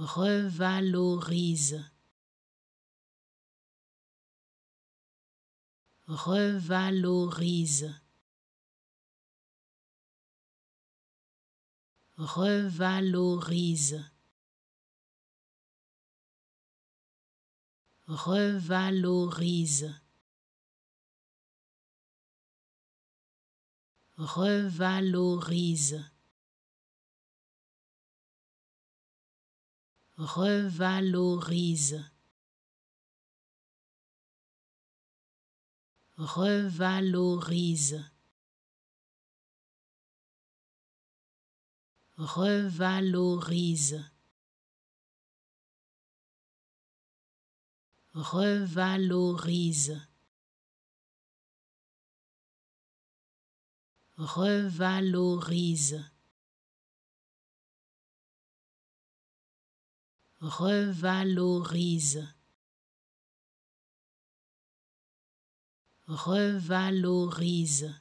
revalorise, revalorise, revalorise, revalorise. Revalorise. Revalorise. Revalorise. Revalorise. Revalorise. Revalorise. Revalorise. Revalorise.